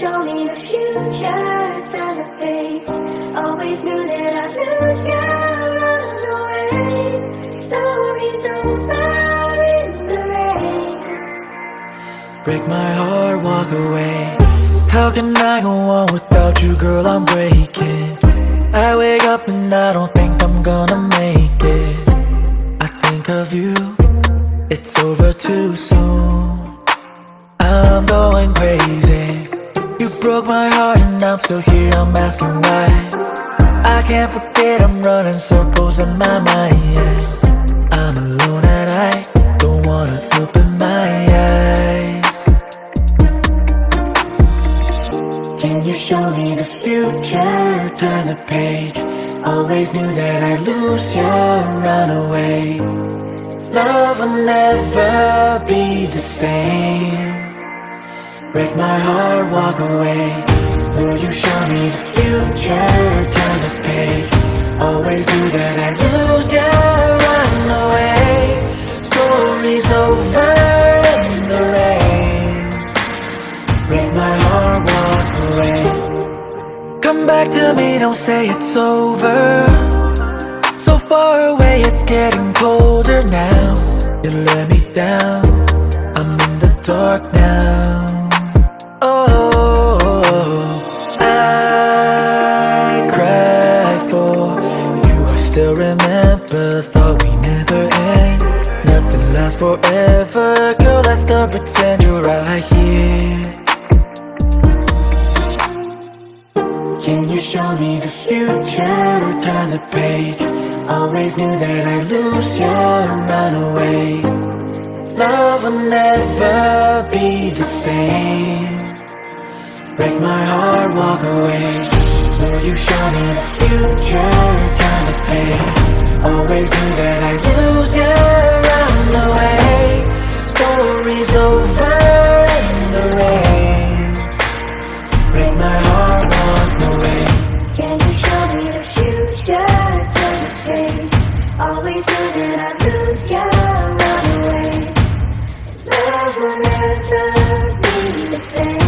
show me the future, turn the page. Always knew that I'd lose you, run away. Stories over in the rain. Break my heart, walk away. How can I go on without you, girl? I'm breaking. I wake up and I don't think I'm gonna make it. I think of you, it's over too soon. I'm going crazy. Broke my heart and I'm still here, I'm asking why. I can't forget, I'm running circles in my mind. yeah. I'm alone and I don't wanna open my eyes. Can you show me the future? Turn the page. Always knew that I'd lose you, run away. Love will never be the same. Break my heart, walk away. Will you show me the future? Turn the page. Always knew that I'd lose you, run away. Stories over in the rain. Break my heart, walk away. Come back to me, don't say it's over. So far away, it's getting colder now. You let me down, I'm in the dark now. Remember, thought we never end. Nothing lasts forever, girl. Let's start pretend you're right here. Can you show me the future? Turn the page. Always knew that I'd lose you, run away. Love will never be the same. Break my heart, walk away. Will you show me the future? Turn the page. Always knew that I'd lose you around the way. Stories over in the rain. Break my heart, walk away Can you show me the future, turn the page? Always knew that I'd lose you around the way. Love will never be the same.